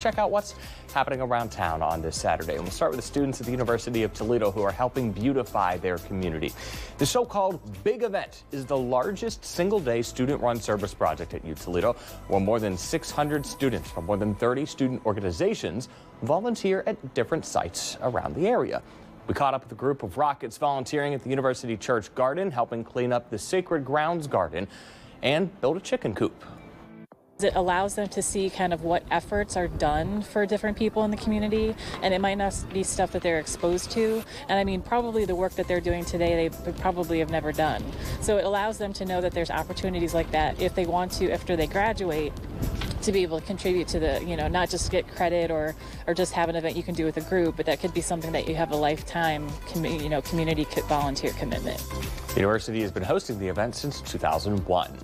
Check out what's happening around town on this Saturday. And we'll start with the students at the University of Toledo who are helping beautify their community. The so-called Big Event is the largest single-day student-run service project at U Toledo, where more than 600 students from more than 30 student organizations volunteer at different sites around the area. We caught up with a group of Rockets volunteering at the University Church Garden, helping clean up the Sacred Grounds Garden and build a chicken coop. It allows them to see kind of what efforts are done for different people in the community, and it might not be stuff that they're exposed to. And I mean, probably the work that they're doing today, they probably have never done. So it allows them to know that there's opportunities like that if they want to, after they graduate, to be able to contribute to the, you know, not just get credit or, or just have an event you can do with a group, but that could be something that you have a lifetime, you know, community volunteer commitment. The university has been hosting the event since 2001.